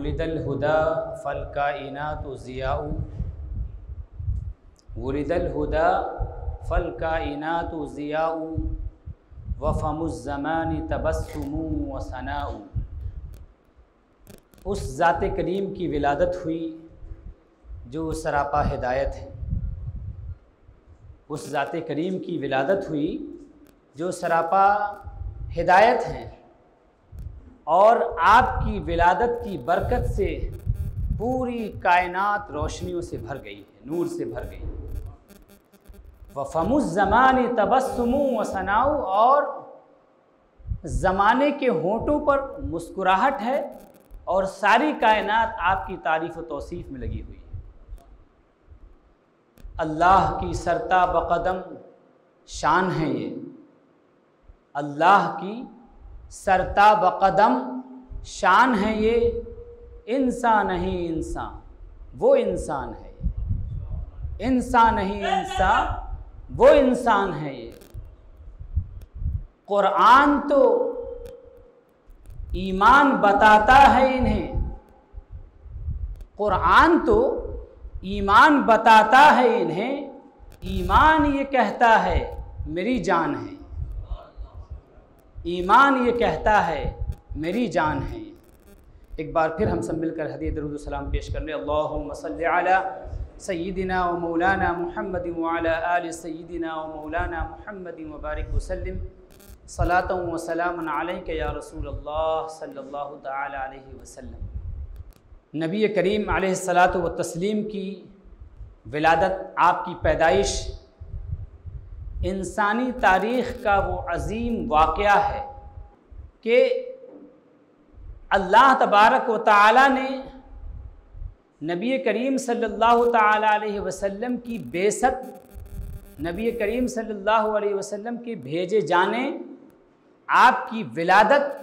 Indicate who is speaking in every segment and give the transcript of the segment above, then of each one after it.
Speaker 1: वलिदलहुदा फ़ल काइनात ज़ियाऊ वलिदलहुदा फ़ल काइनात ज़ियाऊ वफ़मुज़्ज़मानी तबस्सुमु व सनाऊ उस ज़ात करीम की विलादत हुई जो सरापा हिदायत है। उस ज़ात करीम की विलादत हुई जो सरापा हिदायत हैं। और आपकी विलादत की बरकत से पूरी कायनात रोशनियों से भर गई है, नूर से भर गई वफ़मुज़मान तबस्सुम व सनाऊ और ज़माने के होठों पर मुस्कुराहट है और सारी कायनात आपकी तारीफ़ व तौसीफ़ में लगी हुई है। अल्लाह की सरता बकदम शान है ये। अल्लाह की सरता बकदम शान है ये। इंसान नहीं इंसान, वो इंसान है इंसान नहीं इंसान, वो इंसान है ये। कुरान तो ईमान बताता है इन्हें। कुरान तो ईमान बताता है इन्हें। ईमान ये कहता है, मेरी जान है। ईमान ये कहता है, मेरी जान है। एक बार फिर हम सब मिलकर हदी दरुद सलाम पेश कर सल्लि अला सय्यिदिना व मौलाना महमद अला व मौलाना मुहम्मद व वसलम सलात व सलाम या रसूल अल्लाह सल्लल्लाहु वसल्लम। नबी करीम सलात व तस्लीम की विलादत, आपकी पैदाइश इंसानी तारीख़ का वो अज़ीम वाक़ है कि अल्लाह तबारक व ताली ने नबी करीम सल्लल्लाहु अलैहि वसल्लम की बेसत, नबी करीम सल्लल्लाहु अलैहि वसल्लम के भेजे जाने, आपकी विलादत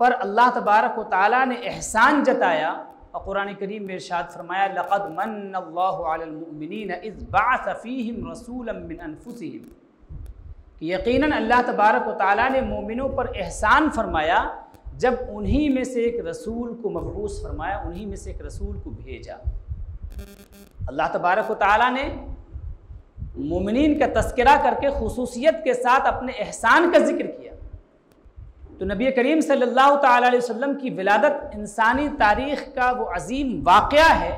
Speaker 1: पर अल्लाह तबारक व ताली ने एहसान जताया। और कुरान करीम में इरशाद फरमाया, लक़द मन अल्लामिन इस बाफ़ीम रसूल मिन अनफुसिहिम कि यकीनन अल्लाह तबारक ताली ने मोमिनों पर एहसान फरमाया, जब उन्हीं में से एक रसूल को मबूस फरमाया, उन्हीं में से एक रसूल को भेजा। अल्लाह तबारक ताली ने मोमिन का तस्करा करके खसूसियत के साथ अपने एहसान का ज़िक्र किया। तो नबी करीम सल्लल्लाहु अलैहि वसल्लम की विलादत इंसानी तारीख़ का वो अजीम वाक़ है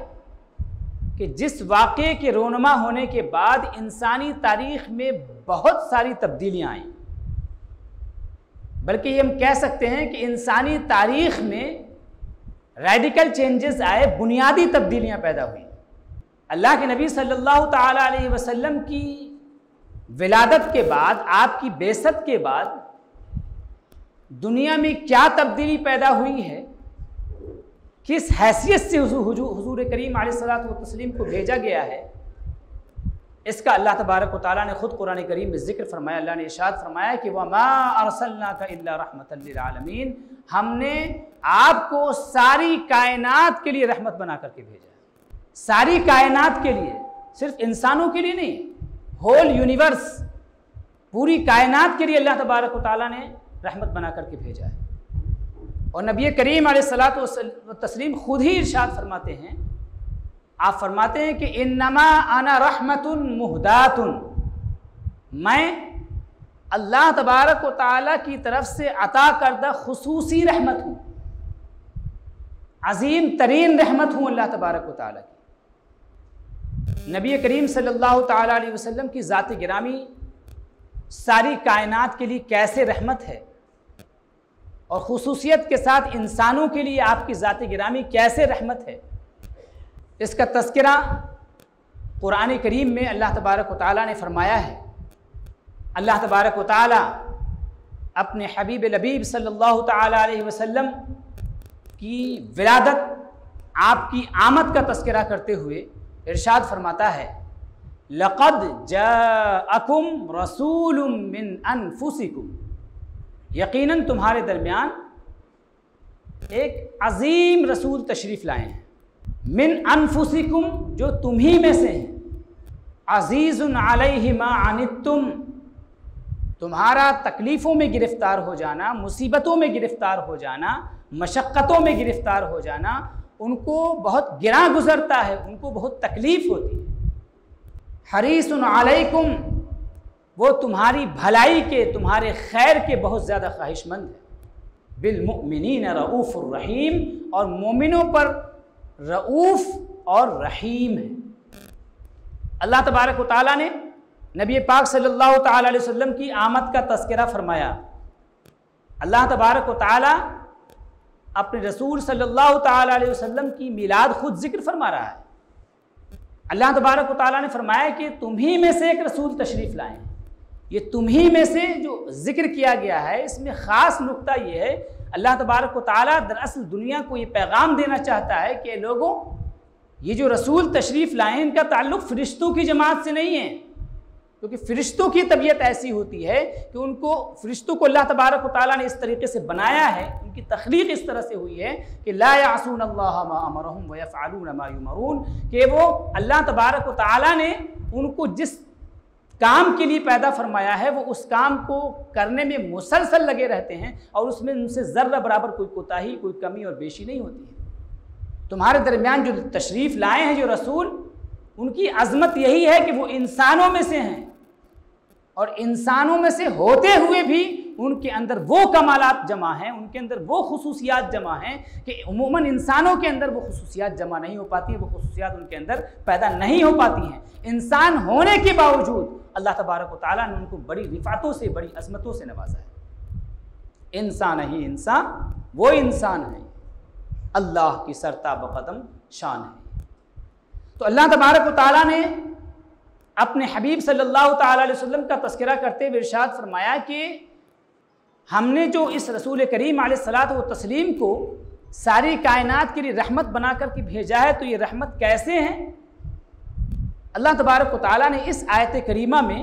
Speaker 1: कि जिस वाक़े के रोनमा होने के बाद इंसानी तारीख़ में बहुत सारी तब्दीलियाँ आई। बल्कि ये हम कह सकते हैं कि इंसानी तारीख़ में रेडिकल चेंजेस आए, बुनियादी तब्दीलियाँ पैदा हुई। अल्लाह के नबी सल्लल्लाहु अलैहि वसल्लम की विलादत के बाद, आपकी बेसत के बाद दुनिया में क्या तब्दीली पैदा हुई है, किस हैसियत से हुजूर करीम आलत तस्लीम को भेजा गया है इसका अल्लाह तबारक ताली ने ख़ुद कुरान करीम में ज़िक्र फरमाया, अल्लाह ने इशाद फरमाया कि वमा अरसलना का रहमतमीन हमने आपको सारी कायनात के लिए रहमत बना करके भेजा सारी कायनात के लिए, सिर्फ़ इंसानों के लिए नहीं होल यूनिवर्स पूरी कायनात के लिए अल्लाह तबारक ताली ने रहमत बना करके भेजा है। और नबी करीम सलात तस्लीम खुद ही इर्शाद फरमाते हैं आप फरमाते हैं कि इन नमा आना रहमतुन मुहदातुन। मैं अल्लाह तबारक व की तरफ़ से अता करदा खसूसी रहमत हूँ। अजीम तरीन रहमत हूँ अल्लाह तबारक व ताली की। नबी करीम सल्लल्लाहु अलैहि वसल्लम की ज़ात गिरामी, सारी कायनात के लिए कैसे रहमत है? और खसूसियत के साथ इंसानों के लिए आपकी ज़ात गिरामी कैसे रहमत है? इसका तस्करा कुरान करीम में अल्लाह तबारक ताली ने फरमाया है। अल्लाह तबारक ताली अपने हबीब लबीब सल्लल्लाहु अलैहि वसल्लम की विलादत आपकी आमद का तस्करा करते हुए इरशाद फरमाता है, लक़द जाअकुम रसूल मिन अनफुसिकुम। यकीनन तुम्हारे दरमियान एक अजीम रसूल तशरीफ़ लाए हैं। मिन अनफुसिकुम, जो तुम्ही में से हैं। अजीज़ुन अलैहि मा अनित्तुम तुम्हारा तकलीफ़ों में गिरफ़्तार हो जाना, मुसीबतों में गिरफ़्तार हो जाना, मशक्क़तों में गिरफ़्तार हो जाना, उनको बहुत गिरा गुजरता है, उनको बहुत तकलीफ़ होती है। हरीसन अलैकुम, वो तुम्हारी भलाई के, तुम्हारे खैर के बहुत ज़्यादा ख्वाहिशमंद है। बिलमिन रऊफ़ रहीम, और मोमिनों पर रऊफ़ और रहीम है। अल्लाह तबारक ताली ने नबी पाक सल्लल्लाहु अलैहि वसल्लम की आमद का तस्करा फरमाया। अल्लाह तबारक ताली अपने रसूल सल्लल्लाहु अलैहि वसल्लम की मिलाद खुद ज़िक्र फरमा रहा है। अल्लाह तबारक ताली ने फरमाया कि तुम ही में से एक रसूल तशरीफ़ लाएँ। ये तुम ही में से जो ज़िक्र किया गया है, इसमें ख़ास नुकता ये है अल्लाह तबारक ताली दरअसल दुनिया को ये पैगाम देना चाहता है कि लोगों, ये जो रसूल तशरीफ़ लाए, इनका ताल्लुक़ फ़रिश्तों की जमात से नहीं है। क्योंकि फ़रिश्तों की तबीयत ऐसी होती है कि उनको, फ़रिश्तों को अल्लाह तबारक ताली ने इस तरीके से बनाया है, उनकी तख्लीक इस तरह से हुई है कि लायासून अमरहम वफ़ालून मायूमरून कि वो अल्लाह तबारक ताली ने उनको जिस काम के लिए पैदा फरमाया है, वो उस काम को करने में मुसलसल लगे रहते हैं और उसमें उनसे ज़र्रा बराबर कोई कोताही, कोई कमी और बेशी नहीं होती है। तुम्हारे दरमियान जो तशरीफ़ लाए हैं जो रसूल, उनकी अजमत यही है कि वो इंसानों में से हैं। और इंसानों में से होते हुए भी उनके अंदर वो कमालत जमा हैं, उनके अंदर वो खसूसियात जमा हैं कि उमूमन इंसानों के अंदर वो खसूसियात जमा नहीं हो पाती वो खसूसियात उनके अंदर पैदा नहीं हो पाती हैं। इंसान होने के बावजूद अल्लाह तबारक ताली ने उनको बड़ी रिफातों से, बड़ी अजमतों से नवाजा है। इंसान ही इंसान, वो इंसान है। अल्लाह की सरता बकदम शान है। तो अल्लाह तबारक ताली ने अपने हबीब सल्लल्लाहु अलैहि वसल्लम का तस्करा करते हुए इरशाद फरमाया कि हमने जो इस रसूल करीम सलात व तस्लीम को सारी कायनात के लिए रहमत बना कर के भेजा है तो ये रहमत कैसे हैं? अल्लाह तबारक ताली ने इस आयत करीमा में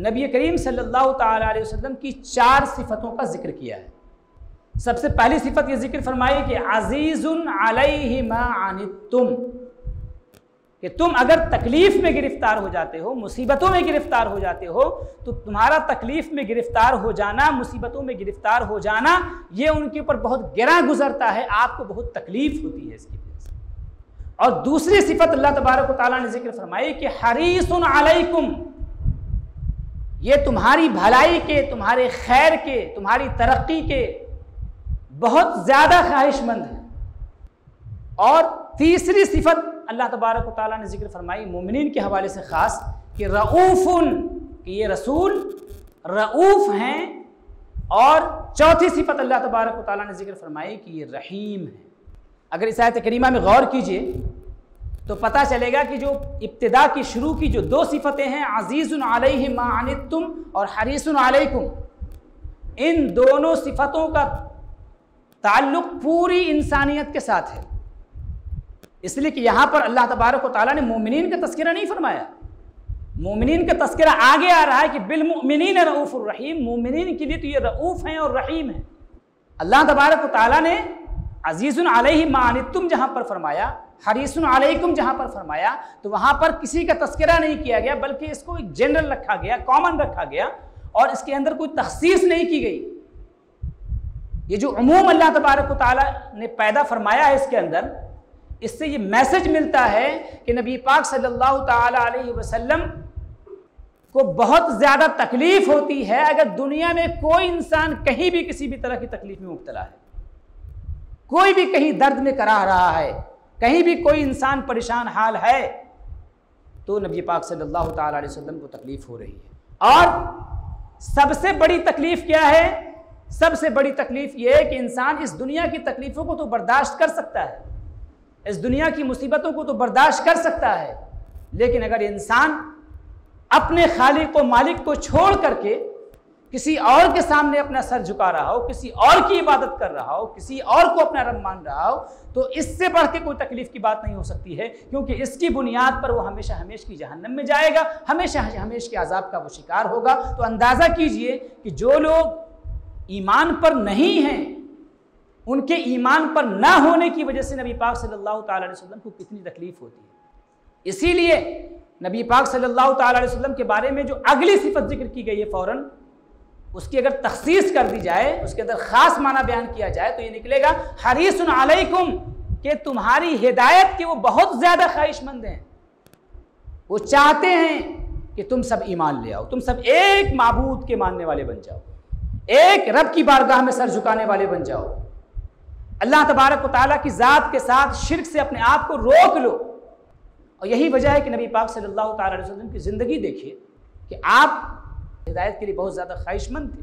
Speaker 1: नबी करीम सल्लल्लाहु अलैहि वसल्लम की चार सिफतों का ज़िक्र किया है। सबसे पहली सिफत ये ज़िक्र फरमाई कि, अजीज़ुन अलैहि मा तुम कि तुम अगर तकलीफ़ में गिरफ़्तार हो जाते हो, मुसीबतों में गिरफ़्तार हो जाते हो तो तुम्हारा तकलीफ़ में गिरफ़्तार हो जाना, मुसीबतों में गिरफ़्तार हो जाना, ये उनके ऊपर बहुत गिरा गुजरता है, आपको बहुत तकलीफ़ होती है इसकी वजह से। और दूसरी सिफत अल्लाह तबारक ताली ने ज़िक्र फरमाई कि हरीसन अलैकुम, ये तुम्हारी भलाई के, तुम्हारे खैर के, तुम्हारी तरक्की के बहुत ज़्यादा ख्वाहिशमंद है। और तीसरी सिफत अल्लाह तबारक ताली ने ज़िक्र फरमाई मोमिन के हवाले से ख़ास कि रऊफ़ुन, कि ये रसूल रऊफ़ हैं। और चौथी सिफत अल्लाह तबारक ताली ने ज़िक्र फरमाई कि ये रहीम है। अगर इस आयत करीमा में गौर कीजिए तो पता चलेगा कि जो इब्तदा की शुरू की जो दो सिफतें हैं अज़ीज़ तुम और हरीसन अलैकुम, इन दोनों सिफतों का ताल्लुक़ पूरी इंसानियत के साथ है। इसलिए कि यहाँ पर अल्लाह तबारक ताली ने मोमिन का तस्करा नहीं फरमाया। मोमिन का तस्करा आगे आ रहा है कि बिलमिन रऊफ़ रहीम मोमिन के लिए तो ये रऊफ़ हैं और रहीम हैं। अल्लाह तबारक ताली ने अजीज़ुन अलैहि तुम जहाँ पर फरमाया, हरीसन अलैकुम जहाँ पर फरमाया तो वहाँ पर किसी का तस्करा नहीं किया गया, बल्कि इसको एक जनरल रखा गया, कॉमन रखा गया, और इसके अंदर कोई तखसीस नहीं की गई। ये जो अमूम अल्लाह तबारक ताली ने पैदा फरमाया है इसके अंदर इससे ये मैसेज मिलता है कि नबी पाक सल्लल्लाहु अलैहि वसल्लम को बहुत ज़्यादा तकलीफ़ होती है अगर दुनिया में कोई इंसान कहीं भी किसी भी तरह की तकलीफ़ में मुबतला है। कोई भी कहीं दर्द में करा रहा है, कहीं भी कोई इंसान परेशान हाल है तो नबी पाक सल्लल्लाहु अलैहि वसल्लम को तकलीफ़ हो रही है। और सबसे बड़ी तकलीफ़ क्या है? सबसे बड़ी तकलीफ़ यह है कि इंसान इस दुनिया की तकलीफ़ों को तो बर्दाश्त कर सकता है। इस दुनिया की मुसीबतों को तो बर्दाश्त कर सकता है। लेकिन अगर इंसान अपने खालिक को मालिक को छोड़ करके किसी और के सामने अपना सर झुका रहा हो, किसी और की इबादत कर रहा हो, किसी और को अपना रब मान रहा हो तो इससे बढ़ के कोई तकलीफ़ की बात नहीं हो सकती है, क्योंकि इसकी बुनियाद पर वो हमेशा हमेश की जहन्नम में जाएगा, हमेशा हमेश के आज़ाब का वो शिकार होगा। तो अंदाज़ा कीजिए कि जो लोग ईमान पर नहीं हैं उनके ईमान पर ना होने की वजह से नबी पाक सल्लल्लाहु अलैहि वसल्लम को कितनी तकलीफ़ होती है। इसीलिए नबी पाक सल्लल्लाहु अलैहि वसल्लम के बारे में जो अगली सिफत ज़िक्र की गई है फ़ौरन, उसकी अगर तखसीस कर दी जाए, उसके अंदर ख़ास माना बयान किया जाए तो ये निकलेगा, हरीसन अलैकुम, कि तुम्हारी हिदायत के वो बहुत ज़्यादा ख्वाहिशमंद हैं। वो चाहते हैं कि तुम सब ईमान ले आओ, तुम सब एक मबूद के मानने वाले बन जाओ, एक रब की बारगाह में सर झुकाने वाले बन जाओ। अल्लाह तबारक ताली की ज़ात के साथ शिरक से अपने आप को रोक लो। और यही वजह है कि नबी पाक सल्लल्लाहु अलैहि वसल्लम की ज़िंदगी देखिए कि आप हिदायत के लिए बहुत ज़्यादा ख्वाहिशमंद थे।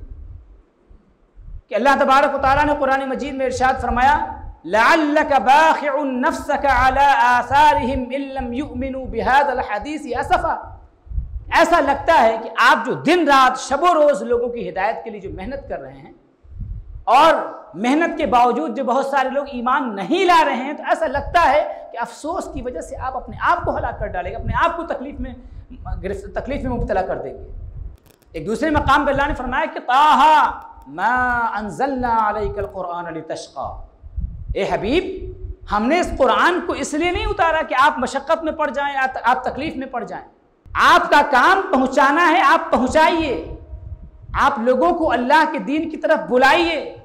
Speaker 1: कि अल्लाह तबारक ताली ने कुरान मजीद में इरशाद फरमाया ऐसा लगता है कि आप जो दिन रात शबो रोज़ लोगों की हिदायत के लिए जो मेहनत कर रहे हैं और मेहनत के बावजूद जो बहुत सारे लोग ईमान नहीं ला रहे हैं तो ऐसा लगता है कि अफसोस की वजह से आप अपने आप को हलाक कर डालेंगे, अपने आप को तकलीफ़ में तकलीफ़ में मुबतला कर देंगे। एक दूसरे मकाम पर ने फरमाया कि ताहा कुरान तशक़ा ए हबीब, हमने इस कुरान को इसलिए नहीं उतारा कि आप मशक्क़त में पड़ जाएँ आप तकलीफ़ में पड़ जाएँ। आपका काम पहुंचाना है, आप पहुंचाइए। आप लोगों को अल्लाह के दीन की तरफ़ बुलाइए।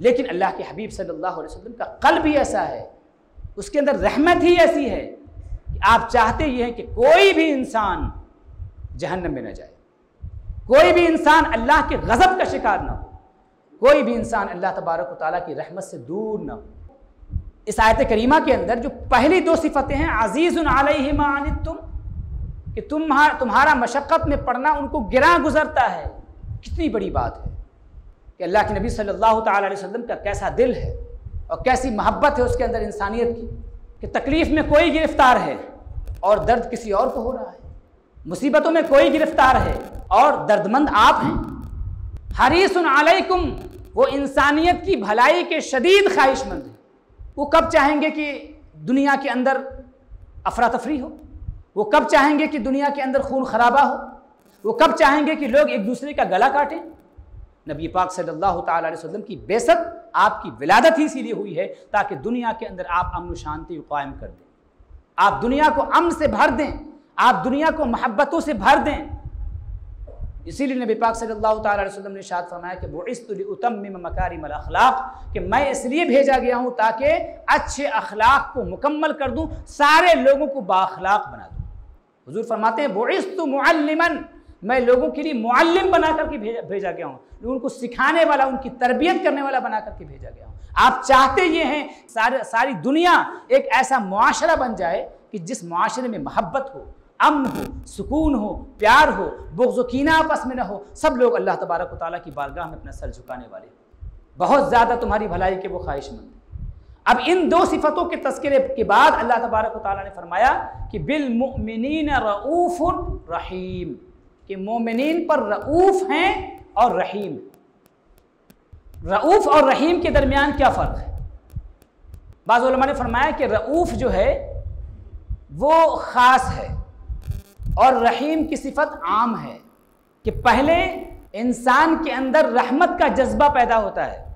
Speaker 1: लेकिन अल्लाह के हबीब सल्लल्लाहु अलैहि वसल्लम का कल भी ऐसा है, उसके अंदर रहमत ही ऐसी है कि आप चाहते ये हैं कि कोई भी इंसान जहन्नम में न जाए। कोई भी इंसान अल्लाह के गज़ब का शिकार ना हो। कोई भी इंसान अल्लाह तबारक ताली की रहमत से दूर ना हो। इस आयत करीमा के अंदर जो पहली दो सिफतें हैं अज़ीज़ तुम कि तुम्हारा तुम्हारा मशक्क़त में पढ़ना उनको गिरा गुजरता है, कितनी बड़ी बात है। कि अल्लाह के नबी सल्लल्लाहु अलैहि वसल्लम का कैसा दिल है और कैसी मोहब्बत है उसके अंदर इंसानियत की, कि तकलीफ़ में कोई गिरफ़्तार है और दर्द किसी और को हो रहा है। मुसीबतों में कोई गिरफ़्तार है और दर्दमंद आप हैं। हरीसन अलैकुम, वो इंसानियत की भलाई के शदीद ख्वाहिशमंद हैं। वो कब चाहेंगे कि दुनिया के अंदर अफरा तफरी हो? वो कब चाहेंगे कि दुनिया के अंदर खून खराबा हो? वो कब चाहेंगे कि लोग एक दूसरे का गला काटें? नबी पाक सल्लल्लाहु अलैहि वसल्लम की बेसत आपकी विलादत ही इसीलिए हुई है ताकि दुनिया के अंदर आप अमन शांति कायम कर दें। आप दुनिया को अमन से भर दें, आप दुनिया को मोहब्बतों से भर दें। इसीलिए नबी पाक सल्लल्लाहु अलैहि वसल्लम ने शाद फरमाया कि वो इस्तम मकारिम अखलाक, कि मैं इसलिए भेजा गया हूँ ताकि अच्छे अखलाक को मुकम्मल कर दूँ, सारे लोगों को बाखलाक बना दूँ। हजूर फरमाते हैं, बोइस्तु मुअल्लिमन मैं लोगों के लिए मुअल्लिम बना करके भेजा भेजा गया हूँ। उनको सिखाने वाला, उनकी तरबियत करने वाला बना करके भेजा गया हूँ। आप चाहते ये हैं, सारे, सारी दुनिया एक ऐसा मुआशरा बन जाए कि जिस मुआशरे में मोहब्बत हो, अमन हो, सुकून हो, प्यार हो, बुगजुकीना आपस में ना हो, सब लोग अल्लाह तबारक ताली की बारगाह में अपना सर झुकाने वाले। बहुत ज़्यादा तुम्हारी भलाई के वो ख्वाहिशमंद अब इन दो सिफतों के तस्करे के बाद अल्लाह तबारक ने फरमाया कि बिलमिन रऊफ़ रहीम। कि मोमिन पर रऊफ़ हैं और रहीम। रऊफ़ और रहीम के दरमियान क्या फ़र्क है? बाज़ ने फरमाया कि रऊफ़ जो है, वो ख़ास है और रहीम की सिफत आम है कि पहले इंसान के अंदर रहमत का जज्बा पैदा होता है।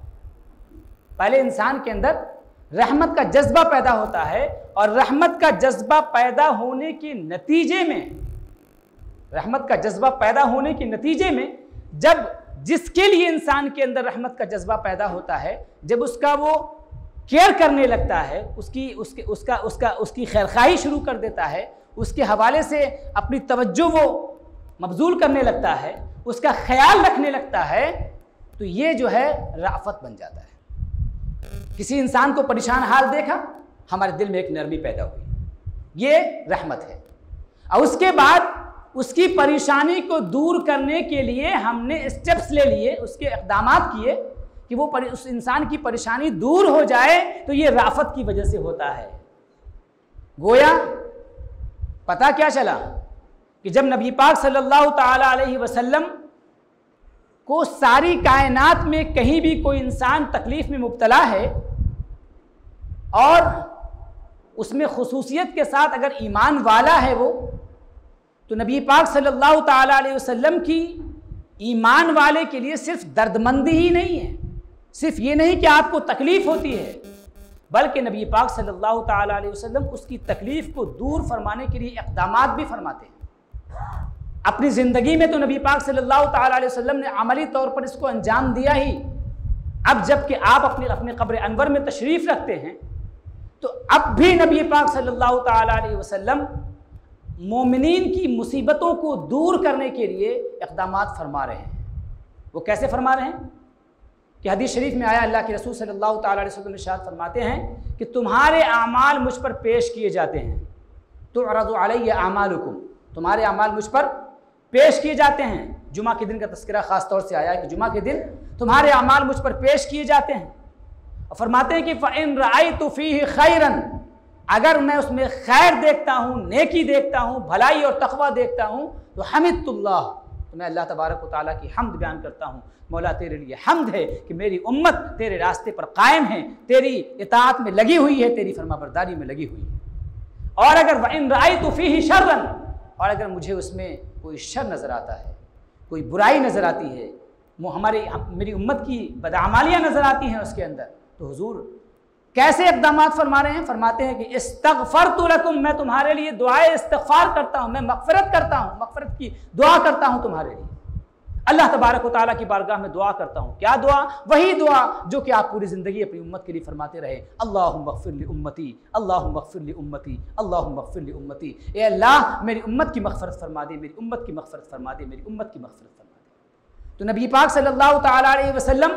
Speaker 1: पहले इंसान के अंदर रहमत का जज्बा पैदा होता है और रहमत का जज्बा पैदा होने के नतीजे में रहमत का जज्बा पैदा होने के नतीजे में जब जिसके लिए इंसान के अंदर रहमत का जज्बा पैदा होता है, जब उसका वो केयर करने लगता है, उसकी, उसके, उसका उसका, उसकी खैरखाई शुरू कर देता है, उसके हवाले से अपनी तवज्जो वो मबजूल करने लगता है, उसका ख्याल रखने लगता है तो ये जो है राफत बन जाता है। किसी इंसान को परेशान हाल देखा, हमारे दिल में एक नरमी पैदा हुई। ये रहमत है। और उसके बाद उसकी परेशानी को दूर करने के लिए हमने स्टेप्स ले लिए, उसके इकदाम किए कि वो उस इंसान की परेशानी दूर हो जाए तो ये राफत की वजह से होता है। गोया, पता क्या चला? कि जब नबी पाक सल्लल्लाहु अलैहि वसल्लम को सारी कायनात में कहीं भी कोई इंसान तकलीफ़ में मुबतला है, और उसमें खसूसियत के साथ अगर ईमान वाला है वो तो नबी पाक सल्लल्लाहु अलैहि वसल्लम की ईमान वाले के लिए सिर्फ़ दर्दमंदी ही नहीं है। सिर्फ़ ये नहीं कि आपको तकलीफ़ होती है, बल्कि नबी पाक सल्लल्लाहु अलैहि वसल्लम उसकी तकलीफ़ को दूर फरमाने के लिए इकदाम भी फरमाते हैं। अपनी ज़िंदगी में तो नबी पाक सल्लल्लाहु अलैहि वसल्लम ने अमली तौर पर इसको अंजाम दिया ही। अब जबकि आप अपने अपने कब्र अनवर में तशरीफ़ रखते हैं तो अब भी नबी पाक सल्लल्लाहु अलैहि वसल्लम मोमिन की मुसीबतों को दूर करने के लिए इकदाम फरमा रहे हैं। वो कैसे फरमा रहे हैं? कि हदीस शरीफ में आया, अल्लाह के रसूल सल्लल्लाहु अलैहि वसल्लम इरशाद फरमाते हैं कि तुम्हारे अमाल मुझ पर पेश किए जाते हैं। तो अमालुकुम तुम्हारे अमाल मुझ पर पेश किए जाते हैं। जुमा के दिन का तस्करा ख़ास तौर से आया है कि जुमा के दिन तुम्हारे अमाल मुझ पर पेश किए जाते हैं। और फरमाते हैं कि फ़ैन राई तुफ़ी खैरन अगर मैं उसमें खैर देखता हूँ, नेकी देखता हूँ, भलाई और तकवा देखता हूँ तो हमिदुल्लाह तो मैं अल्लाह तबारक ताली की हमद बयान करता हूँ। मौला, तेरे लिए हमद है कि मेरी उम्मत तेरे रास्ते पर कायम है, तेरी इतात में लगी हुई है, तेरी फरमाबरदारी में लगी हुई है। और अगर इन राय तो फ़ी ही शर्रन, और अगर मुझे उसमें कोई शर नज़र आता है, कोई बुराई नज़र आती है वो हमारी, मेरी उम्मत की बदामालियाँ नज़र आती हैं उसके अंदर तो हुजूर कैसे इकदाम फरमा रहे हैं? फरमाते हैं कि इस्तगफर तो रकुम मैं तुम्हारे लिए दुआए इस्तगफार करता हूँ, मैं मगफरत करता हूँ, मगफरत की दुआ करता हूँ तुम्हारे लिए। अल्लाह तबारक ताली की बारगाह में दुआ करता हूँ। क्या दुआ? वही दुआ जो कि आप पूरी ज़िंदगी अपनी उम्मत के लिए फरमाते रहे। अल्लाह मगफिर उम्मती अल्लाह मगफिर उम्मती अल्लाह मगफिर उम्मती। ए अल्लाह, मेरी उम्मत की मगफरत फरमा दे, मेरी उम्मत की मगफरत फरमा दे, मेरी उम्मत की मगफरत फरमा दे। तो नबी पाक सल्लल्लाहु अलैहि वसल्लम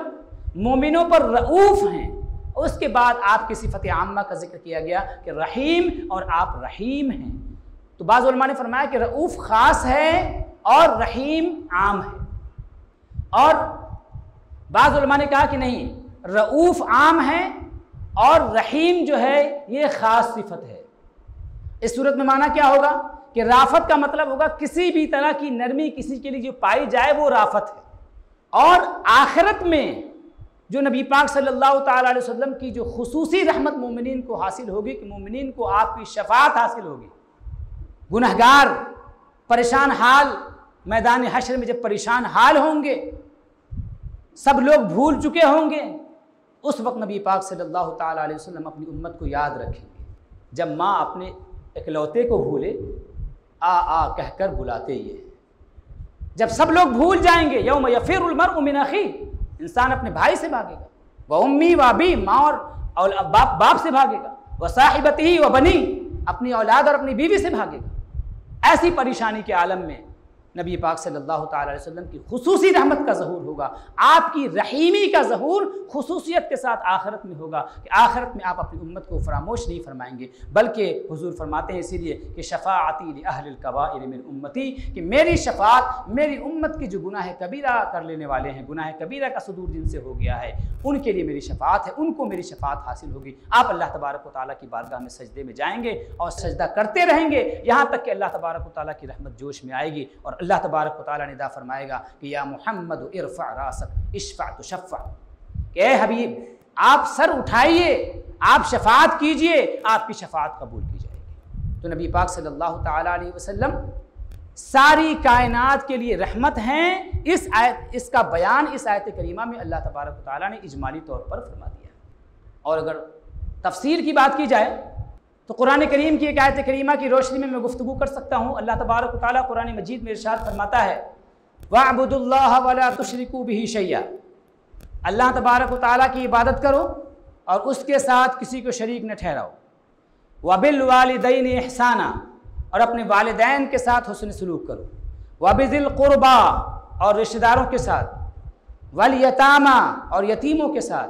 Speaker 1: मोमिनों पर रऊफ़ हैं। उसके बाद आपकी सिफत आमा का ज़िक्र किया गया कि रहीम और आप रहीम हैं। तो बाज़ा ने फरमाया कि रऊफ़ ख़ास है और रहीम आम है। और बाज़ा ने कहा कि नहीं, रऊफ़ आम है और रहीम जो है, ये ख़ास सिफत है। इस सूरत में माना क्या होगा कि राफत का मतलब होगा किसी भी तरह की नरमी किसी के लिए जो पाई जाए, वो राफत है। और आखिरत में जो नबी पाक सल्लल्लाहु अलैहि वसल्लम की जो खसूसी रहमत मोमिन को हासिल होगी, कि मोमिन को आपकी शफात हासिल होगी। गुनहगार, परेशान हाल, मैदान हशर में जब परेशान हाल होंगे, सब लोग भूल चुके होंगे, उस वक्त नबी पाक सल्लल्लाहु अलैहि वसल्लम अपनी उम्मत को याद रखेंगे। जब माँ अपने इकलौते को भूले, आ आ कहकर बुलाते ये। जब सब लोग भूल जाएँगे, यौम यफिर उलमर उमिनखी इंसान अपने भाई से भागेगा। वह उम्मी व भी माँ और बाप बाप से भागेगा। वह साहिबती व बनी, अपनी औलाद और अपनी बीवी से भागेगा। ऐसी परेशानी के आलम में नबी पाक सल्लल्लाहु अलैहि वसल्लम की खसूसी रहमत का जहूर होगा। आपकी रहीमी का जहूर खसूसियत के साथ आखरत में होगा कि आखरत में आप अपनी उम्मत को फरामोश नहीं फरमाएँगे। बल्कि हुजूर फरमाते हैं इसीलिए कि शफ़ाती अहलकबार मिन उम्मती, कि मेरी शफात मेरी उम्मत की जो गुनाह कबीरा कर लेने वाले हैं, गुनाह कबीरा का सदूर जिनसे हो गया है, उनके लिए मेरी शफात है, उनको मेरी शफात हासिल होगी। आप अल्लाह तबारक ताली की बारगाह में सजदे में जाएँगे और सजदा करते रहेंगे। यहाँ तक कि अल्लाह तबारक ताली की रहमत जोश में आएगी और अल्लाह तबारक ताली निदा फरमाएगा कि या मोहम्मद इरफ़ा रासक, इशफ़ा तो शफ़ा हबीब, आप सर उठाइए, आप शफात कीजिए, आपकी शफात कबूल की जाएगी। तो नबी पाक सल्लल्लाहु अलैहि वसल्लम, सारी कायनात के लिए रहमत हैं, इस आयत, इसका बयान इस आयत करीमा में अल्लाह तबारक ताली ने इजमाली तौर पर फरमा दिया। और अगर तफसीर की बात की जाए तो कुरान करीम की एक आयत करीमा की रोशनी में मैं गुफ्तु कर सकता हूँ। अल्लाह तबारक ताली कुरान मजीद में इरशाद फरमाता है वाबुदुल्ला वला तुशरिकू भी शैया अल्लाह तबारक ताली की इबादत करो और उसके साथ किसी को शरीक न ठहराओ। वबिल वालदेन एहसाना और अपने वालदेन के साथ हुसन सलूक करो। वबिल और रिश्तेदारों के साथ। वल यतामा, और यतीमों के साथ।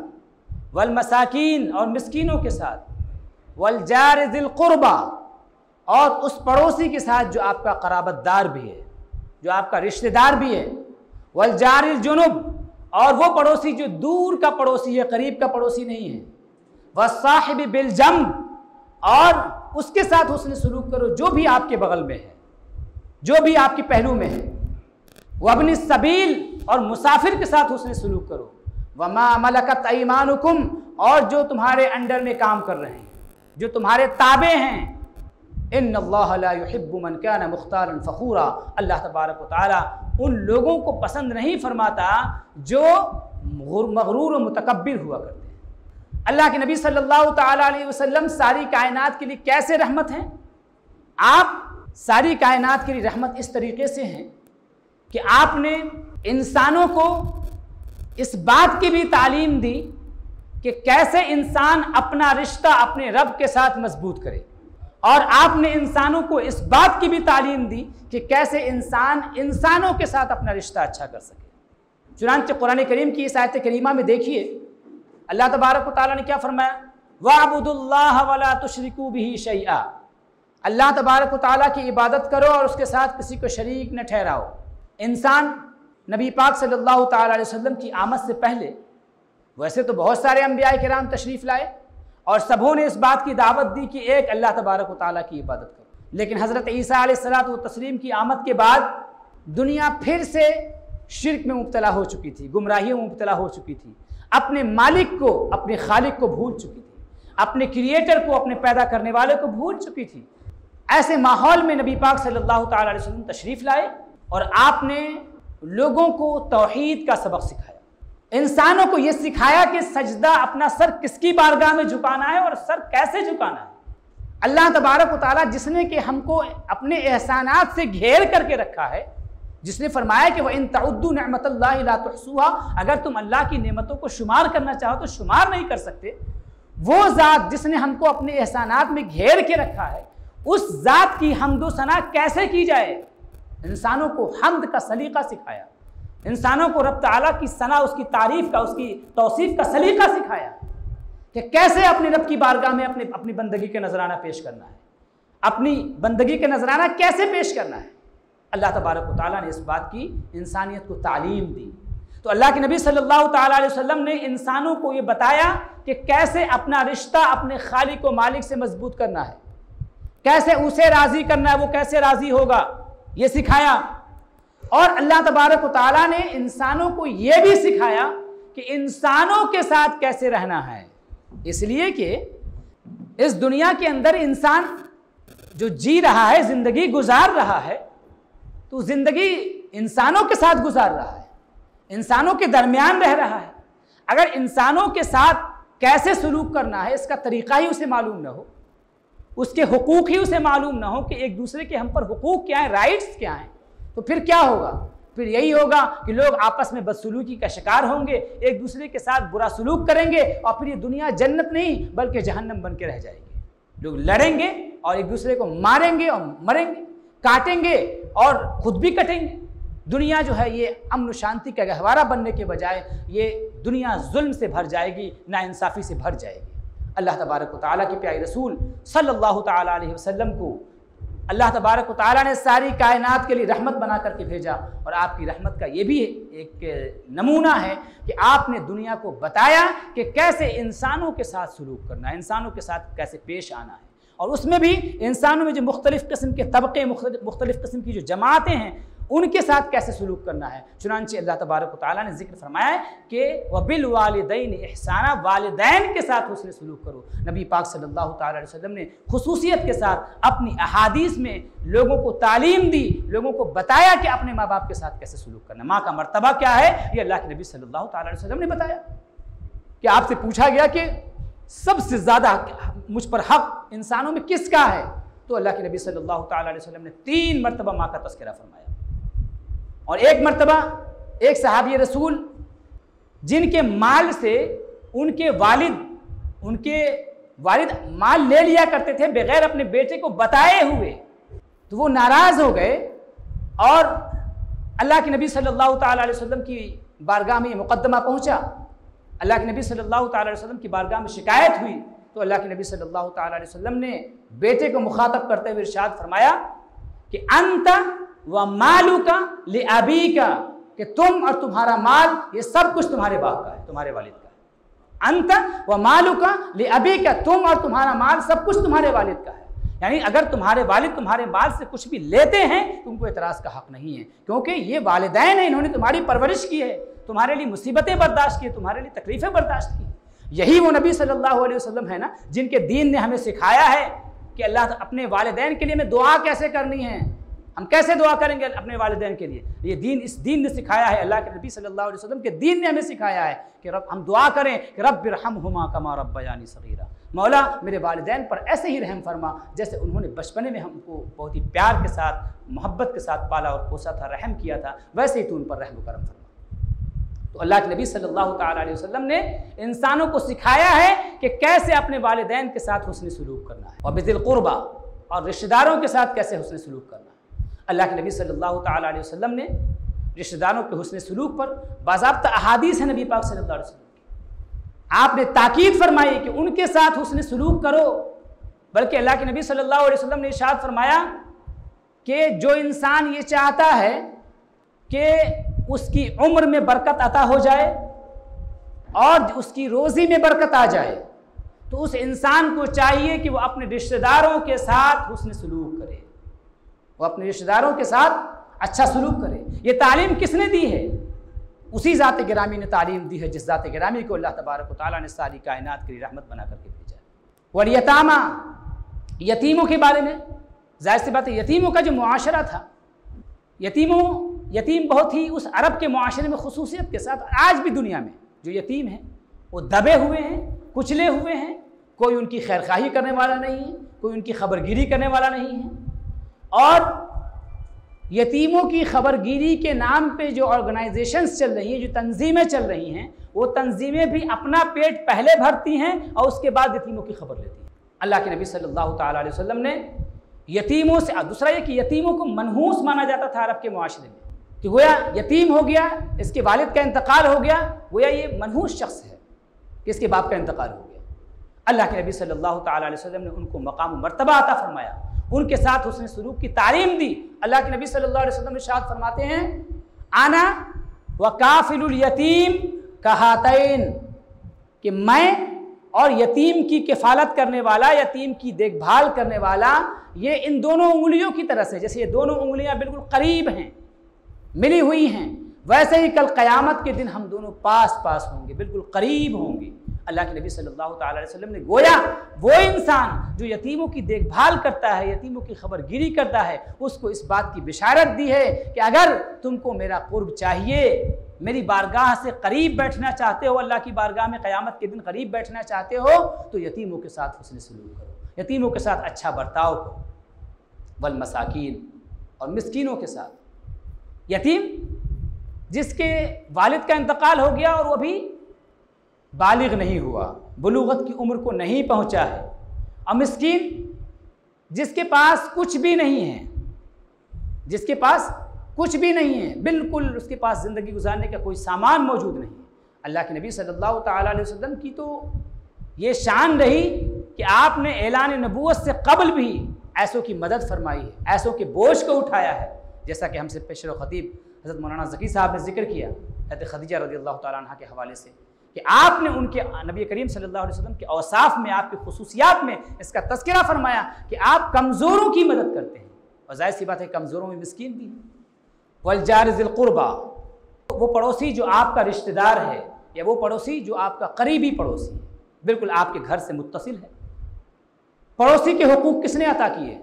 Speaker 1: वल मसाकिन, और मस्किनों के साथ। वलजार दिलकुरबा और उस पड़ोसी के साथ जो आपका कराबतदार भी है, जो आपका रिश्तेदार भी है वलजार जुनूब। और वो पड़ोसी जो दूर का पड़ोसी है, करीब का पड़ोसी नहीं है, वह साहिब बिलजम और उसके साथ उसने सलूक करो, जो भी आपके बगल में है, जो भी आपके पहलू में है वह अपनी सबील और मुसाफिर के साथ उसने सलूक करो। वमा मलकत ईमानुकुम और जो तुम्हारे अंडर में काम कर रहे हैं जो तुम्हारे ताबे हैं। इन अल्लाबमन क्या न मुख्तार फ़खूरा। अल्लाह तबारक ताली उन लोगों को पसंद नहीं फरमाता जो मगरूर मुतकबिर हुआ करते हैं। अल्लाह के नबी सल्लल्लाहु अलैहि वसल्लम सारी कायनात के लिए कैसे रहमत हैं? आप सारी कायनात के लिए रहमत इस तरीके से हैं कि आपने इंसानों को इस बात की भी तालीम दी कि कैसे इंसान अपना रिश्ता अपने रब के साथ मज़बूत करे। और आपने इंसानों को इस बात की भी तालीम दी कि कैसे इंसान इंसानों के साथ अपना रिश्ता अच्छा कर सके। चुनानच कुरान करीम की इस आयत करीमा में देखिए, अल्लाह तबारक ताली ने क्या फरमाया? वाबुदुल्लाह वला तुशरिकू भी शैया अल्लाह तबारक ताली की इबादत करो और उसके साथ किसी को शरीक न ठहराओ। इंसान नबी पाक अलैहि वसल्लम की आमद से पहले वैसे तो बहुत सारे अम्बिया कराम तशरीफ़ लाए और सबों ने इस बात की दावत दी कि एक अल्लाह तबारक ताली की इबादत करो। लेकिन हज़रत ईसा सलात तस्लीम की आमद के बाद दुनिया फिर से शिरक में मुबतला हो चुकी थी गुमराही में मुबतला हो चुकी थी। अपने मालिक को, अपने खालिक को भूल चुकी थी। अपने क्रिएटर को, अपने पैदा करने वाले को भूल चुकी थी। ऐसे माहौल में नबी पाक सल्लल्लाहु अलैहि वसल्लम तशरीफ़ लाए और आपने लोगों को तोहहीद का सबक सिखाया। इंसानों को यह सिखाया कि सजदा अपना सर किसकी बारगाह में झुकाना है और सर कैसे झुकाना है? अल्लाह तबारक ताली जिसने कि हमको अपने एहसानात से घेर करके रखा है, जिसने फरमाया कि वह इन तउद्दू नमतल्लासुहा अगर तुम अल्लाह की नेमतों को शुमार करना चाहो तो शुमार नहीं कर सकते। वो ज़ात जिसने हमको अपने एहसानात में घेर के रखा है, उस ज़ात की हमदोसना कैसे की जाए? इंसानों को हमद का सलीका सिखाया। इंसानों को रब ताला की सना, उसकी तारीफ़ का, उसकी तोसीफ़ का सलीका सिखाया कि कैसे अपने रब की बारगाह में अपने, अपनी बंदगी के नजराना पेश करना है। अपनी बंदगी के नजराना कैसे पेश करना है? अल्लाह तबारक ताली ने इस बात की, इंसानियत को तालीम दी। तो अल्लाह के नबी सल्लल्लाहु अलैहि वसल्लम ने इंसानों को ये बताया कि कैसे अपना रिश्ता अपने खालिक व मालिक से मज़बूत करना है। कैसे उसे राज़ी करना है, वो कैसे राज़ी होगा? ये सिखाया। और अल्लाह तबारक ताला ने इंसानों को यह भी सिखाया कि इंसानों के साथ कैसे रहना है। इसलिए कि इस दुनिया के अंदर इंसान जो जी रहा है, ज़िंदगी गुजार रहा है तो ज़िंदगी इंसानों के साथ गुजार रहा है, इंसानों के दरमियान रह रहा है। अगर इंसानों के साथ कैसे सलूक करना है, इसका तरीक़ा ही उसे मालूम ना हो, उसके हकूक़ ही उसे मालूम ना हो कि एक दूसरे के हम पर हकूक़ क्या है राइट्स क्या हैं तो फिर क्या होगा? फिर यही होगा कि लोग आपस में बदसलूकी का शिकार होंगे, एक दूसरे के साथ बुरा सलूक करेंगे और फिर ये दुनिया जन्नत नहीं, बल्कि जहन्नम बन के रह जाएगी। लोग लड़ेंगे और एक दूसरे को मारेंगे और मरेंगे, काटेंगे और खुद भी कटेंगे। दुनिया जो है ये अमन शांति का गहवारा बनने के बजाय ये दुनिया जुल्म से भर जाएगी, नाइंसाफ़ी से भर जाएगी। अल्लाह तबारक ताली के प्यारे रसूल सल्लल्लाहु अलैहि को अल्लाह तबारक ताली ने सारी कायनात के लिए रहमत बना करके भेजा। और आपकी रहमत का ये भी एक नमूना है कि आपने दुनिया को बताया कि कैसे इंसानों के साथ सलूक करना है, इंसानों के साथ कैसे पेश आना है। और उसमें भी इंसानों में जो मुख्तलिफ़ किस्म के तबक़े मुख्तलिफ़ किस्म की जो जमातें हैं उनके साथ कैसे सलूक करना है? चुनानचे अल्लाह तबारक ताली ने ज़िक्र फरमाया कि वबिल वालदेन एहसाना वालदेन के साथ उसने सलूक करो। नबी पाक सल्लल्लाहु अलैहि वसल्लम ने खसूसियत के साथ अपनी अहादीस में लोगों को तालीम दी, लोगों को बताया कि अपने माँ बाप के साथ कैसे सलूक करना माँ का मरतबा क्या है? ये अल्लाह के नबी सल्लल्लाहु अलैहि वसल्लम ने बताया। कि आपसे पूछा गया कि सबसे ज़्यादा मुझ पर हक इंसानों में किसका है? तो अल्लाह के नबी सल्लल्लाहु अलैहि वसल्लम ने तीन मरतबा माँ का तस्करा फरमाया। और एक मरतबा, एक सहाबी रसूल, जिनके माल से उनके वालिद उनके वालिद माल ले लिया करते थे बगैर अपने बेटे को बताए हुए तो वो नाराज़ हो गए। और अल्लाह के नबी सल्लल्लाहु अलैहि वसल्लम की बारगाह में मुकदमा पहुँचा। अल्लाह के नबी सल्लल्लाहु अलैहि वसल्लम की बारगाह में शिकायत हुई तो अल्लाह के नबी सल्लल्लाहु अलैहि वसल्लम ने बेटे को मुखातब करते हुए इरशाद फरमाया कि अंत व मालू का ले अबी का कि तुम और तुम्हारा माल, ये सब कुछ तुम्हारे बाप का है, तुम्हारे वालिद का अंत व मालू का ले अबी का तुम और तुम्हारा माल सब कुछ तुम्हारे वालिद का है। यानी अगर तुम्हारे वालिद तुम्हारे माल से कुछ भी लेते हैं, तुमको एतराज़ का हक नहीं है, क्योंकि ये वालदेन है, इन्होंने तुम्हारी परवरिश की है। तुम्हारे लिए मुसीबतें बर्दाश्त की तुम्हारे लिए तकलीफ़ें बर्दाश्त की यही वो नबी सल्लल्लाहु अलैहि वसल्लम है ना, जिनके दीन ने हमें सिखाया है कि अल्लाह अपने वालदेन के लिए हमें दुआ कैसे करनी है। हम कैसे दुआ करेंगे अपने वालदेन के लिए? ये दीन, इस दीन ने सिखाया है, अल्लाह के नबी सल्लल्लाहु अलैहि वसल्लम के दीन ने हमें सिखाया है कि रब, हम दुआ करें कि रब रहम हुमा कमा रब बयानी सगीरा। मौला, मेरे वालदेन पर ऐसे ही रहम फरमा, जैसे उन्होंने बचपने में हमको बहुत ही प्यार के साथ, मोहब्बत के साथ पाला और पोसा था, रहम किया था, वैसे ही तू उन पर रहम करम फरमा। तो अल्लाह के नबी सल्लल्लाहु अलैहि वसल्लम ने इंसानों को सिखाया है कि कैसे अपने वालदेन के साथ हुसन सलूक करना है और बिदिल और रिश्तेदारों के साथ कैसे हुसन सलूक करना है। अल्लाह के नबी सल्लल्लाहु अलैहि वसल्लम ने रिश्तेदारों के हुसन सलूक पर बाबा अहादीस है नबी पाक सल्लल्लाहु अलैहि वसल्लम आपने ताकीद फरमाई कि उनके साथ हुसन सलूक करो, बल्कि अल्लाह के नबी सल्लल्लाहु अलैहि वसल्लम ने इशाद फरमाया कि जो इंसान ये चाहता है कि उसकी उम्र में बरकत अता हो जाए और उसकी रोज़ी में बरकत आ जाए तो उस इंसान को चाहिए कि वो अपने रिश्तेदारों के साथ उसने सलूक करे। वो अपने रिश्तेदारों के साथ अच्छा सलूक करे। ये तालीम किसने दी है? उसी ज़ात गिरामी ने तालीम दी है, जिस ज़ात गिरामी को अल्लाह तबारक ताली ने सारी कायनात के लिए रहमत बना करके भेजा वरियतामा यतीमों के बारे में, ज़ाहिर सी बात है, यतीमों का जो मुआशरा था, यतीमों, यतीम बहुत ही उस अरब के माशरे में खसूसियत के साथ आज भी दुनिया में जो यतीम हैं, वो दबे हुए हैं, कुचले हुए हैं, कोई उनकी खैरखाही करने वाला नहीं है, कोई उनकी खबरगिरी करने वाला नहीं है। और यतीमों की खबरगिरी के नाम पे जो ऑर्गेनाइजेशंस चल रही हैं, जो तंजीमें चल रही हैं, वो तंजीमें भी अपना पेट पहले भरती हैं और उसके बाद यतीमों की खबर लेती हैं। अल्लाह के नबी सल्लल्लाहु अलैहि वसल्लम ने यतीमों से दूसरा ये कि यतीमों को मनहूस माना जाता था अरब के माशरे में, कि गोया यतीम हो गया, इसके वालिद का इंतकाल हो गया, गोया ये मनहूस शख्स है कि इसके बाप का इंतकाल हो गया। अल्लाह के नबी सल्लल्लाहु अलैहि वसल्लम ने उनको मकाम मरतबा आता फरमाया। उनके साथ उसने सलूक की तालीम दी। अल्लाह के नबी सल्लल्लाहु अलैहि वसल्लम ने शाद फरमाते हैं, आना व काफिल यतीम कहातैन कि मैं और यतीम की किफ़ालत करने वाला, यतीम की देखभाल करने वाला, ये इन दोनों उंगलियों की तरह से, जैसे ये दोनों उंगलियाँ बिल्कुल करीब हैं, मिली हुई हैं, वैसे ही कल क़यामत के दिन हम दोनों पास पास होंगे, बिल्कुल करीब होंगे। अल्लाह के नबी सल्लल्लाहु अलैहि वसल्लम ने गोया, वो इंसान जो यतीमों की देखभाल करता है, यतीमों की खबरगिरी करता है, उसको इस बात की बिशारत दी है कि अगर तुमको मेरा कुर्ब चाहिए, मेरी बारगाह से करीब बैठना चाहते हो, अल्लाह की बारगाह में क़यामत के दिन करीब बैठना चाहते हो तो यतीमों के साथ हुसन सलूक करो। यतीमों के साथ अच्छा बर्ताव करो। बल मसाकिन और मिसकीनों के साथ। यतीम जिसके वालिद का इंतकाल हो गया और वो भी बालिग नहीं हुआ, बलूगत की उम्र को नहीं पहुँचा है। और मिसकीन, जिसके पास कुछ भी नहीं है, जिसके पास कुछ भी नहीं है, बिल्कुल उसके पास ज़िंदगी गुजारने का कोई सामान मौजूद नहीं अल्लाह के नबी सल्लल्लाहु अलैहि वसल्लम की तो ये शान रही कि आपने ऐलान नबूत से कबल भी ऐसों की मदद फरमाई है, ऐसों के बोझ को उठाया है। जैसा कि हमसे पेशर व ख़तीब हज़रत मौलाना जकी साहब ने ज़िक्र किया, हज़रत खदीजा रज़ी अल्लाह तह के हवाले से। कि आपने उनके नबी करीम सल्लल्लाहु अलैहि वसल्लम के अवसाफ में, आपकी खसूसियात में इसका तस्करा फरमाया कि आप कमज़ोरों की मदद करते हैं। और ज़ाहिर सी बात है कमज़ोरों में मस्किन भी वलजारकुरबा वो पड़ोसी जो आपका रिश्तेदार है, या वो पड़ोसी जो आपका करीबी पड़ोसी है, बिल्कुल आपके घर से मुतसिल है। पड़ोसी के हकूक़ किसने अता किए?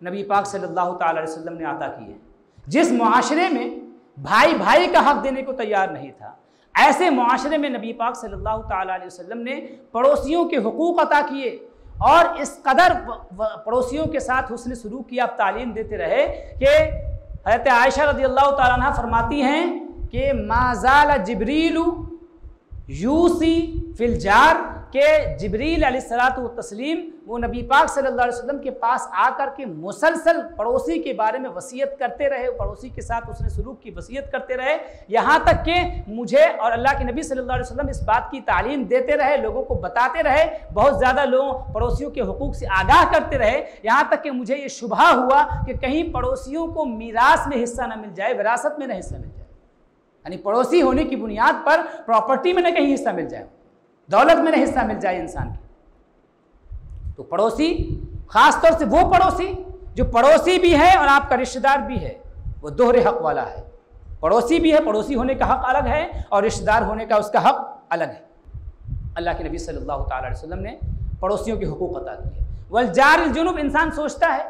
Speaker 1: नबी पाक सल्लल्लाहु अलैहि वसल्लम ने अता किए। जिस माशरे में भाई भाई का हक देने को तैयार नहीं था ऐसे माशरे में नबी पाक सल्लल्लाहु अलैहि वसल्लम ने पड़ोसियों के हकूक़ अता किए और इस कदर पड़ोसियों के साथ उसने शुरू किया तालीम देते रहे कि हज़रत आयशा रदी अल्लाह तह फरमाती हैं कि माजाल जबरीलू यूसी फिलजार के जबरील तस्लीम वो नबी पाक सल्लल्लाहु अलैहि वसल्लम के पास आकर के मुसलसल पड़ोसी के बारे में वसीयत करते रहे पड़ोसी के साथ उसने सलूक की वसीयत करते रहे। यहाँ तक कि मुझे और अल्लाह के नबी सल्लल्लाहु अलैहि वसल्लम इस बात की तालीम देते रहे, लोगों को बताते रहे, बहुत ज़्यादा लोग, पड़ोसियों के हकूक़ से आगाह करते रहे। यहाँ तक कि मुझे ये शुभ हुआ कि कहीं पड़ोसियों को मीरास में हिस्सा ना मिल जाए, विरासत में न हिस्सा मिल जाए। यानी पड़ोसी होने की बुनियाद पर प्रॉपर्टी में ना कहीं हिस्सा मिल जाए। दौलत में न हिस्सा मिल जाए इंसान की। तो पड़ोसी खास तौर से वो पड़ोसी, जो पड़ोसी भी है और आपका रिश्तेदार भी है, वो दोहरे हक वाला है। पड़ोसी भी है, पड़ोसी होने का हक अलग है और रिश्तेदार होने का उसका हक अलग है। अल्लाह के नबी सल्लल्लाहु अलैहि वसल्लम ने पड़ोसियों के हकूक़ अता किए वल जार जुनूब, इंसान सोचता है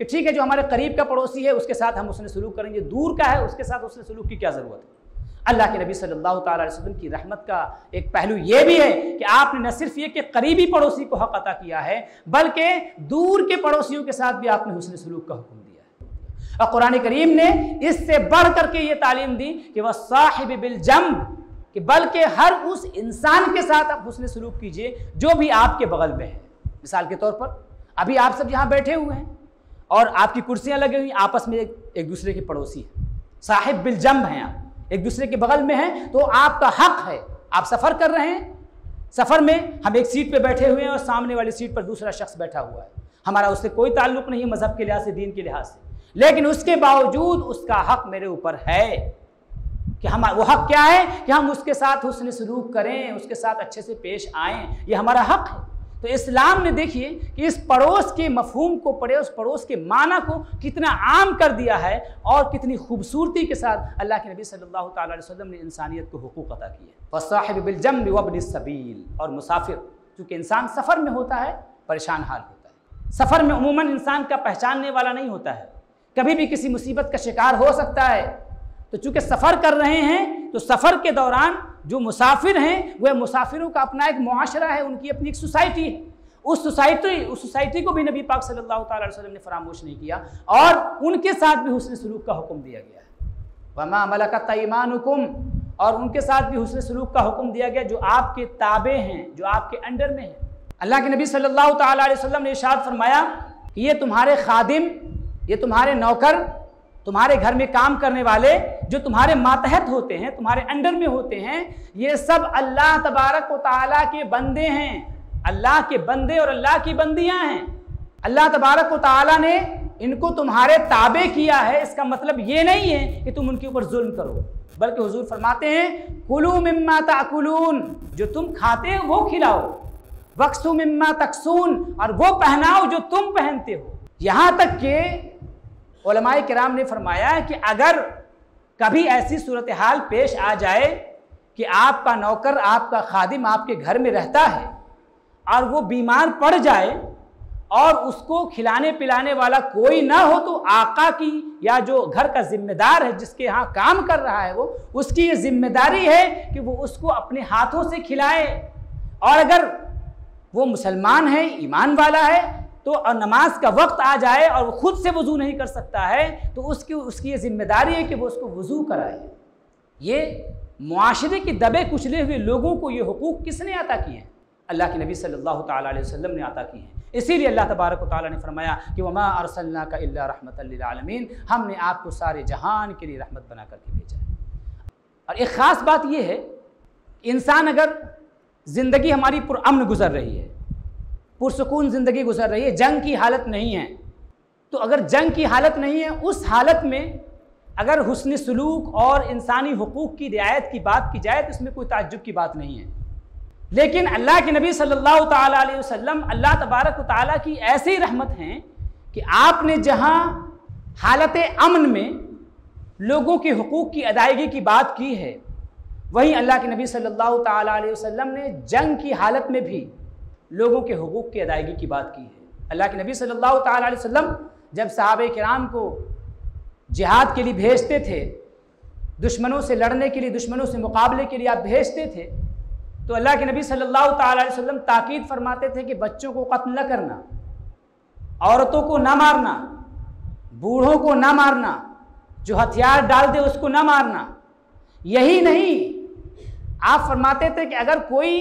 Speaker 1: कि ठीक है, जो हमारे करीब का पड़ोसी है, उसके साथ हम उसने सलूक करेंगे, दूर का है, उसके साथ उसने सलूक की क्या ज़रूरत है? अल्लाह के नबी सल्लल्लाहु अलैहि वसल्लम की रहमत का एक पहलू ये भी है कि आपने न सिर्फ़ ये कि करीबी पड़ोसी को हक अता किया है बल्कि दूर के पड़ोसियों के साथ भी आपने हुसन सलूक का हुक्म दिया है। और कुरान करीम ने इससे बढ़ करके ये तालीम दी कि वह साहिब बिल जम कि बल्कि हर उस इंसान के साथ आप हुस्न सलूक कीजिए जो भी आपके बगल में है। मिसाल के तौर पर अभी आप सब यहाँ बैठे हुए हैं और आपकी कुर्सियाँ लगी हुई आपस में एक, एक दूसरे के पड़ोसी हैं। साहिब बिलजम हैं आप। एक दूसरे के बगल में हैं तो आपका हक है। आप सफ़र कर रहे हैं। सफ़र में हम एक सीट पर बैठे हुए हैं और सामने वाली सीट पर दूसरा शख्स बैठा हुआ है। हमारा उससे कोई ताल्लुक नहीं है मज़हब के लिहाज से, दीन के लिहाज से। लेकिन उसके बावजूद उसका हक मेरे ऊपर है कि हम, वो हक क्या है? कि हम उसके साथ हुस्न सलूक करें, उसके साथ अच्छे से पेश आएँ। ये हमारा हक है। तो इस्लाम ने देखिए कि इस पड़ोस के मफहूम को पढ़े उस पड़ोस के माना को कितना आम कर दिया है और कितनी खूबसूरती के साथ अल्लाह के नबी सल्लल्लाहु अलैहि वसल्लम ने इंसानियत को हकूक़ अदा किए वसाहिब वबन सबील। और मुसाफिर, चूँकि इंसान सफ़र में होता है, परेशान हाल होता है। सफ़र में अमूमन इंसान का पहचानने वाला नहीं होता है। कभी भी किसी मुसीबत का शिकार हो सकता है। तो चूँकि सफ़र कर रहे हैं तो सफ़र के दौरान जो मुसाफिर हैं, वह मुसाफिरों का अपना एक मुआशरा है, उनकी अपनी एक सोसाइटी है। उस सोसाइटी उस सोसाइटी को भी नबी पाक सल्लल्लाहु अलैहि वसल्लम ने फरामोश नहीं किया और उनके साथ भी हुसन सलूक का हुक्म दिया गया है। वमा मलकत हुकुम और उनके साथ भी हुसन सलूक का हुक्म दिया गया, जो आपके ताबे हैं, जो आपके अंडर में हैं। अल्लाह के नबी सल्लल्लाहु अलैहि वसल्लम ने इशाद फरमाया कि ये तुम्हारे खादिम, ये तुम्हारे नौकर तुम्हारे घर में काम करने वाले जो तुम्हारे मातहत होते हैं, तुम्हारे अंडर में होते हैं, ये सब अल्लाह तबारक ताला के बंदे हैं। अल्लाह के बंदे और अल्लाह की बंदियाँ हैं। अल्लाह तबारक ताला ने इनको तुम्हारे ताबे किया है। इसका मतलब ये नहीं है कि तुम उनके ऊपर जुल्म करो, बल्कि हुजूर फरमाते हैं, कुलू मिम्मा ताकुलून जो तुम खाते हो, वो खिलाओ। वक्सु मिम्मा तकसून और वो पहनाओ जो तुम पहनते हो। यहाँ तक के कराम ने फरमाया कि अगर कभी ऐसी सूरत हाल पेश आ जाए कि आपका नौकर, आपका खादिम आपके घर में रहता है और वो बीमार पड़ जाए और उसको खिलाने पिलाने वाला कोई ना हो तो आका की या जो घर का जिम्मेदार है, जिसके यहाँ काम कर रहा है वो, उसकी ये ज़िम्मेदारी है कि वो उसको अपने हाथों से खिलाए। और अगर वो मुसलमान है, ईमान वाला है तो और नमाज़ का वक्त आ जाए और वो खुद से वज़ू नहीं कर सकता है तो उसकी उसकी ये ज़िम्मेदारी है कि वो उसको वज़ू कराए। ये मुआशरे के दबे कुचले हुए लोगों को ये हकूक़ किसने अता किए? हैं अल्लाह के नबी सल्लल्लाहु अलैहि वसल्लम ने अता किए हैं। इसीलिए अल्लाह तबारक ताली ने फरमाया कि वमा अरसल्ला का अल्ला रहमत हमने आपको सारे जहान के लिए रहमत बना करके भेजा है। और एक ख़ास बात यह है, इंसान अगर ज़िंदगी हमारी पुरअमन गुजर रही है पुरसकून ज़िंदगी गुजर रही है, जंग की हालत नहीं है। तो अगर जंग की हालत नहीं है, उस हालत में अगर हसन सलूक और इंसानी हकूक़ की रियायत की बात की जाए तो इसमें कोई ताज्जुब की बात नहीं है। लेकिन अल्लाह के नबी सल्लल्लाहु अलैहि वसल्लम, अल्लाह तबारक ताली की ऐसी रहमत हैं कि आपने जहाँ हालत अमन में लोगों के हकूक़ की अदायगी की बात की है, वहीं अल्लाह के नबी सल्लल्लाहु अलैहि ने जंग की हालत में भी लोगों के हकूक़ की अदायगी की बात की है। अल्लाह के नबी सल्लल्लाहु अलैहि वसल्लम जब साहब कराम को जिहाद के लिए भेजते थे, दुश्मनों से लड़ने के लिए, दुश्मनों से मुकाबले के लिए आप भेजते थे तो अल्लाह के नबी सल्लल्लाहु अलैहि वसल्लम ताकीद फरमाते थे कि बच्चों को कत्ल न करना, औरतों को ना मारना, बूढ़ों को ना मारना, जो हथियार डाल दे उसको ना मारना। यही नहीं, आप फरमाते थे कि अगर कोई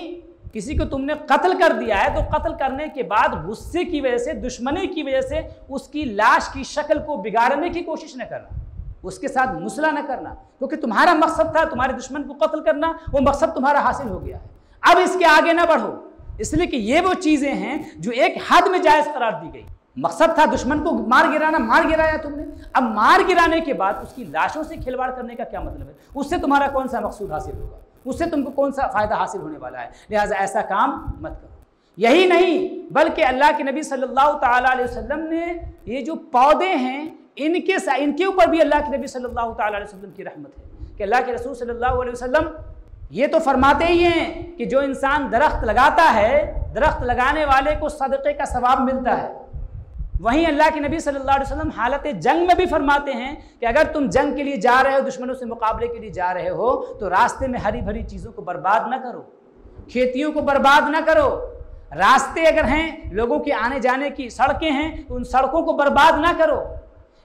Speaker 1: किसी को तुमने कत्ल कर दिया है तो कत्ल करने के बाद गुस्से की वजह से, दुश्मनी की वजह से उसकी लाश की शक्ल को बिगाड़ने की कोशिश न करना, उसके साथ मुसला न करना, क्योंकि तुम्हारा मकसद था तुम्हारे दुश्मन को कत्ल करना, वो मकसद तुम्हारा हासिल हो गया है। अब इसके आगे ना बढ़ो, इसलिए कि ये वो चीज़ें हैं जो एक हद में जायज़ करार दी गई। मकसद था दुश्मन को मार गिराना, मार गिराया तुमने। अब मार गिराने के बाद उसकी लाशों से खिलवाड़ करने का क्या मतलब है? उससे तुम्हारा कौन सा मकसूद हासिल होगा? उससे तुमको कौन सा फ़ायदा हासिल होने वाला है? लिहाजा ऐसा काम मत करो। यही नहीं, बल्कि अल्लाह के नबी सल्लल्लाहु अलैहि वसल्लम ने ये जो पौधे हैं, इनके इनके ऊपर भी अल्लाह के नबी सल्लल्लाहु अलैहि वसल्लम की रहमत है। कि अल्लाह के रसूल सल्लल्लाहु अलैहि वसल्लम ये तो फरमाते ही हैं कि जो इंसान दरख्त लगाता है, दरख्त लगाने वाले को सदक़े का सवाब मिलता है। वहीं अल्लाह के नबी सल्लल्लाहु अलैहि वसल्लम हालत जंग में भी फरमाते हैं कि अगर तुम जंग के लिए जा रहे हो, दुश्मनों से मुकाबले के लिए जा रहे हो तो रास्ते में हरी भरी चीज़ों को बर्बाद ना करो। खेतियों को बर्बाद ना करो। रास्ते अगर हैं, लोगों के आने जाने की सड़कें हैं तो उन सड़कों को बर्बाद ना करो।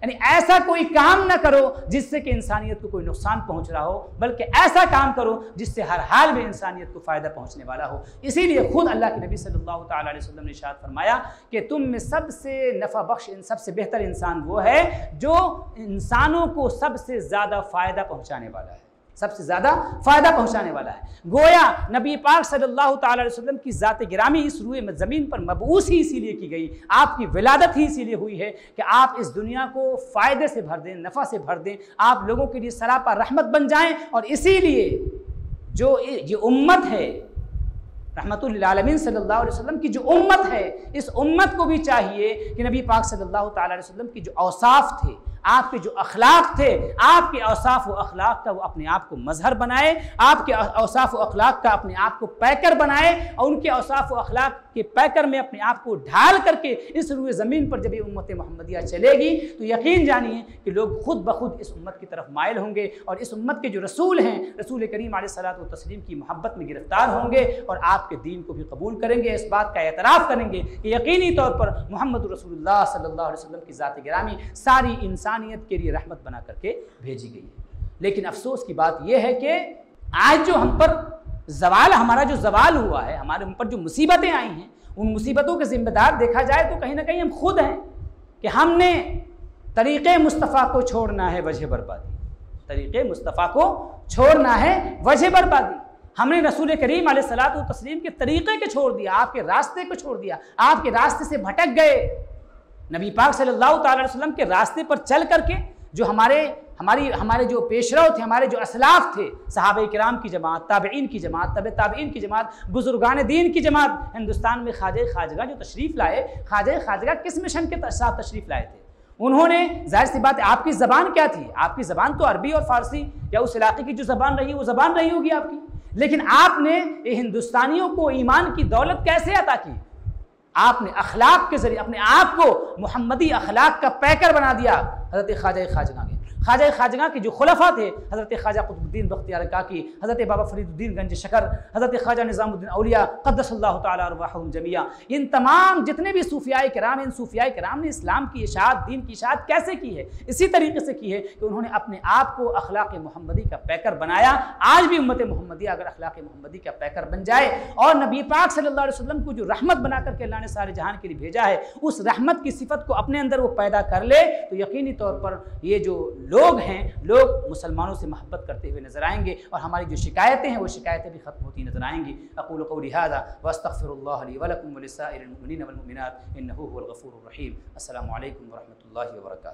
Speaker 1: यानी ऐसा कोई काम ना करो जिससे कि इंसानियत को कोई नुकसान पहुँच रहा हो, बल्कि ऐसा काम करो जिससे हर हाल में इंसानियत को फ़ायदा पहुँचने वाला हो। इसीलिए खुद अल्लाह के नबी सल्लल्लाहु अलैहि वसल्लम ने इशाद फरमाया कि तुम में सबसे नफ़ा बख्श इन सबसे बेहतर इंसान वो है जो इंसानों को सबसे ज़्यादा फ़ायदा पहुँचाने वाला है। सबसे ज़्यादा फ़ायदा पहुँचाने वाला है। गोया नबी पाक सल्लल्लाहु अलैहि वसल्लम की ज़ात गिरामी इस रूए में ज़मीन पर मबूस ही इसीलिए की गई, आपकी विलादत ही इसीलिए हुई है कि आप इस दुनिया को फ़ायदे से भर दें, नफ़ा से भर दें, आप लोगों के लिए सरापा रहमत बन जाएँ और इसीलिए जो ये उम्मत है रहमतुल्लामीन सल्लल्लाहु अलैहि वसल्लम की जो उम्मत है, इस उम्मत को भी चाहिए कि नबी पाक सल्लल्लाहु अलैहि वसल्लम की जो औसाफ थे आपके जो अखलाक थे, आपके अवसाफ व अखलाक का वो अपने आप को मजहर बनाए, आपके अवसाफ व अखलाक का अपने आप को पैकर बनाए और उनके अवसाफ व अखलाक के पैकर में अपने आप को ढाल करके इस रूए ज़मीन पर जब ये उम्मत मोहम्मदिया चलेगी तो यकीन जानिए कि लोग खुद ब खुद इस उम्मत की तरफ़ मायल होंगे और इस उम्मत के जो रसूल हैं, रसूल करीम सलात तस्लीम की मोहब्बत में गिरफ़्तार होंगे और आपके दीन को भी कबूल करेंगे, इस बात का एतराफ़ करेंगे कि यकीनी तौर पर मोहम्मद रसूल अलैहि वसल्लम की ज़ात गिरामी सारी इंसानियत के लिए रहमत बना करके भेजी गई है। लेकिन अफसोस की बात यह है कि आज जो हम पर जवाल, हमारा जो जवाल हुआ है, हमारे ऊपर जो मुसीबतें आई हैं, उन मुसीबतों के ज़िम्मेदार देखा जाए तो कहीं ना कहीं हम खुद हैं कि हमने तरीक़े मुस्तफ़ा को छोड़ना है वजह बर्बादी। तरीक़े मुस्तफ़ा को छोड़ना है वजह बर्बादी। हमने रसूल करीम सलात तस्लीम के तरीक़े के छोड़ दिया, आपके रास्ते को छोड़ दिया, आपके रास्ते से भटक गए। नबी पाक सल्लल्लाहु अलैहि वसल्लम के रास्ते पर चल करके जो हमारे, हमारी, हमारे जो पेशरव थे, हमारे जो असलाफ थे, सहाब कराम की जमात ताबेन की जमात, तब ताबेन की जमात, बुजुर्गान दीन की जमात, हिंदुस्तान में ख्वाज खाजगा जो तशरीफ़ लाए, ख्वाज खाजगा किस मिशन के साथ तशरीफ़ लाए थे? उन्होंने, ज़ाहिर सी बात है, आपकी ज़बान क्या थी? आपकी ज़बान तो अरबी और फ़ारसी, या उस इलाके की जो ज़बान रही, वो ज़बान रही होगी आपकी। लेकिन आपने हिंदुस्तानियों को ईमान की दौलत कैसे अता की? आपने अखलाक के ज़रिए, अपने आप को मोहम्मदी अखलाक का पैकर बना दिया। हज़रत ख्वाजा खाजगा के ख्वाजा खाजगा के जो खुलफा थे, हज़रत ख्वाजा कुतुबुद्दीन बख्तियार काकी, हज़रत बाबा फरीदुद्दीन गंज शकर, हज़रत ख्वाजा निज़ामुद्दीन अलिया क़दसल्लाम जमिया, इन तमाम जितने भी सूफियाए कराम, इन सूफियाए कराम ने इस्लाम की इशात, दीन की इशात कैसे की है? इसी तरीके से की है कि उन्होंने अपने आप को अखलाक मोहम्मदी का पैकर बनाया। आज भी उम्मत मोहम्मदी अगर अखलाक मोहम्मदी का पैकर बन जाए और नबी पाक सल्लल्लाहु अलैहि वसल्लम को जो रहमत बना करके अल्लाह ने सारे जहान के लिए भेजा है, उस रहमत की सिफत को अपने अंदर वो पैदा कर ले तो यकीनी तौर पर ये जो लोग हैं, लोग मुसलमानों से मोहब्बत करते हुए नज़र आएँगे और हमारी जो शिकायतें हैं, वो शिकायतें भी ख़त्म होती नज़र आएँगी। अकूल को लिहाजा इन गफ़ूररहीम अल्लाम वरहमल वर्क